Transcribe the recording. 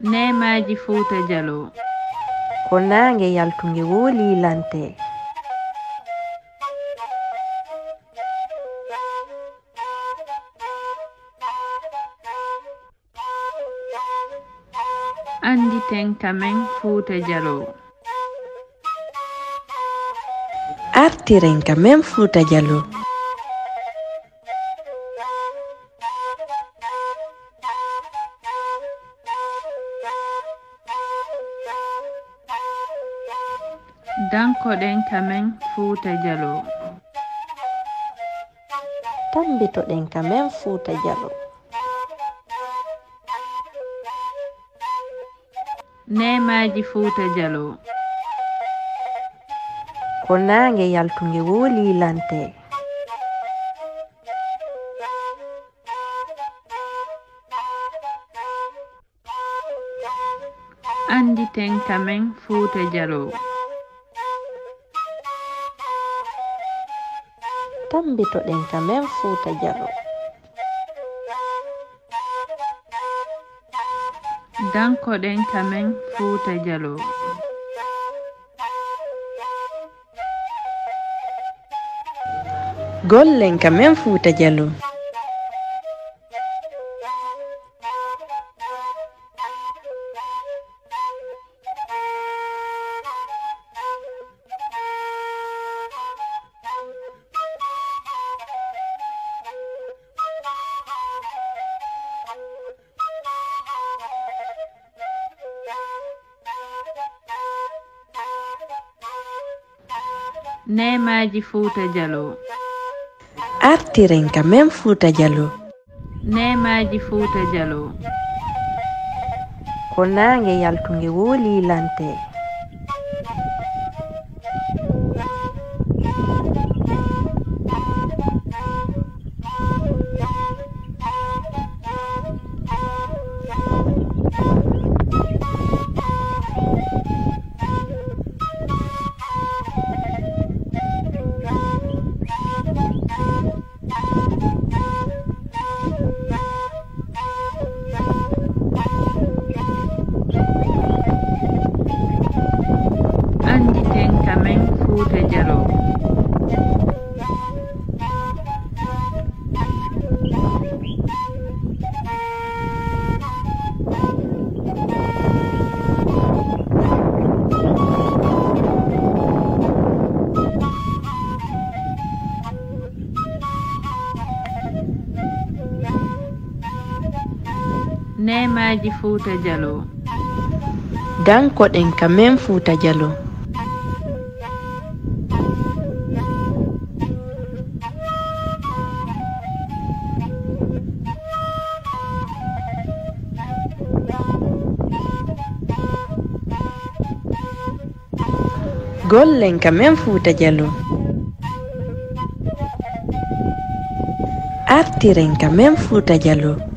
Neemaji fuu te jaloo. Ko naange yaltu nge woolii lantee. Annditen kamen fuute jaloo. Artiren kamen fuuta jaloo. dankoɗen kamen fuuta jalo. Tambitoɗen kamen fuuta jalo. Nemaji fuuta jalo. Ko naange yaltunge wooli lante. Anditen kamen fuuta jalo. Tambitoɗen ka men fuuta jallo dankoɗen kamen Fuuta Jallo gollen ka men fuuta jallo Nemaaji Fuuta Jaloo artiren kamen Fuuta Jaloo Nemaaji Fuuta Jaloo ko naange yaltu nge wooli lante. Nemaji Fuuta Jallo dankoɗen ka men fuuta jallo Gol lenka men Fouta Diallo artirenka men fuuta Diallo